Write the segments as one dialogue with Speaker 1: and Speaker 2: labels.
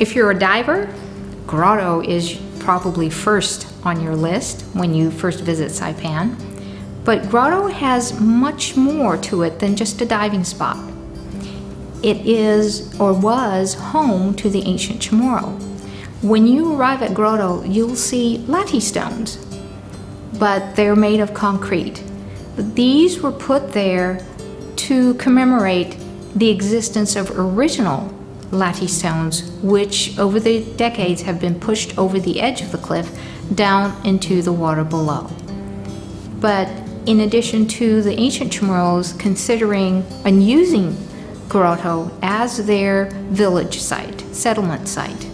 Speaker 1: If you're a diver, Grotto is probably first on your list when you first visit Saipan. But Grotto has much more to it than just a diving spot. It is or was home to the ancient Chamorro. When you arrive at Grotto, you'll see latte stones, but they're made of concrete. These were put there to commemorate the existence of original latte stones, which over the decades have been pushed over the edge of the cliff down into the water below. But in addition to the ancient Chamorros considering and using Grotto as their village site, settlement site,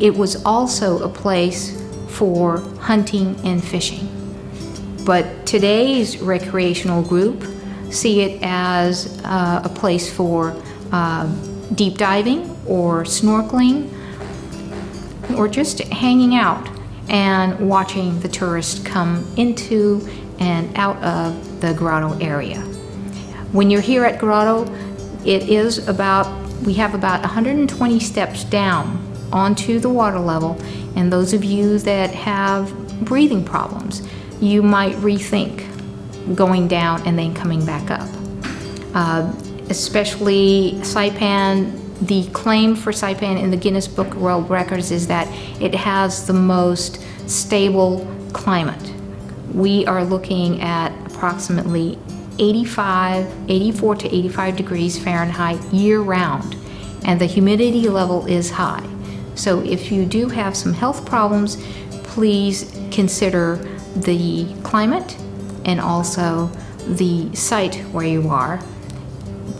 Speaker 1: it was also a place for hunting and fishing. But today's recreational group see it as uh, a place for uh, deep diving or snorkeling or just hanging out and watching the tourists come into and out of the grotto area. When you're here at Grotto, it is about, we have about 120 steps down onto the water level, and those of you that have breathing problems, you might rethink going down and then coming back up. Uh, especially Saipan, the claim for Saipan in the Guinness Book of World Records is that it has the most stable climate. We are looking at approximately 85, 84 to 85 degrees Fahrenheit year round, and the humidity level is high. So if you do have some health problems, please consider the climate and also the site where you are.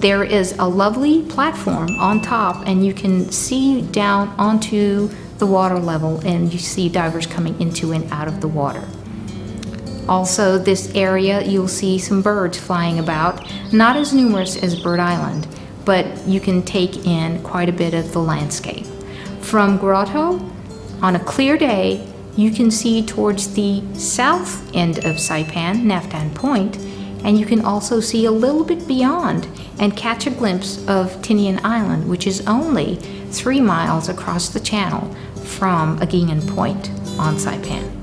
Speaker 1: There is a lovely platform on top and you can see down onto the water level and you see divers coming into and out of the water. Also, this area, you'll see some birds flying about, not as numerous as Bird Island, but you can take in quite a bit of the landscape. From Grotto, on a clear day, you can see towards the south end of Saipan, Naftan Point, and you can also see a little bit beyond and catch a glimpse of Tinian Island, which is only three miles across the channel from Agingan Point on Saipan.